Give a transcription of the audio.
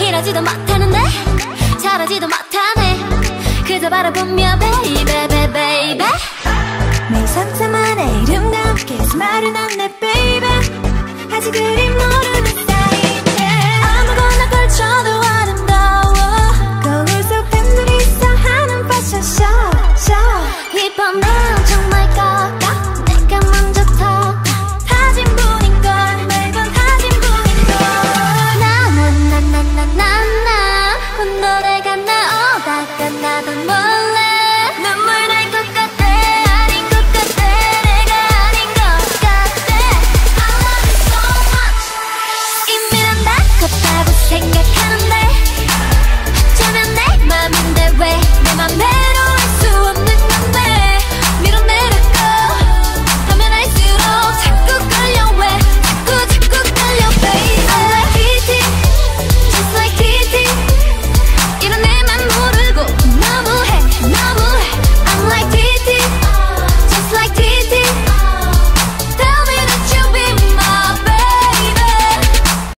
이러지도 못하는데 잘하지도 못하네. 그저 바라보며 베이베 베이베 내 상상만의 이름과 함께 말은 안내 밤 내온 정말 깎아 내가 먼저 타 사진 보인 걸 매번 사진 보인 걸나나나나나나나. 그 노래가 나오다가 나도 몰라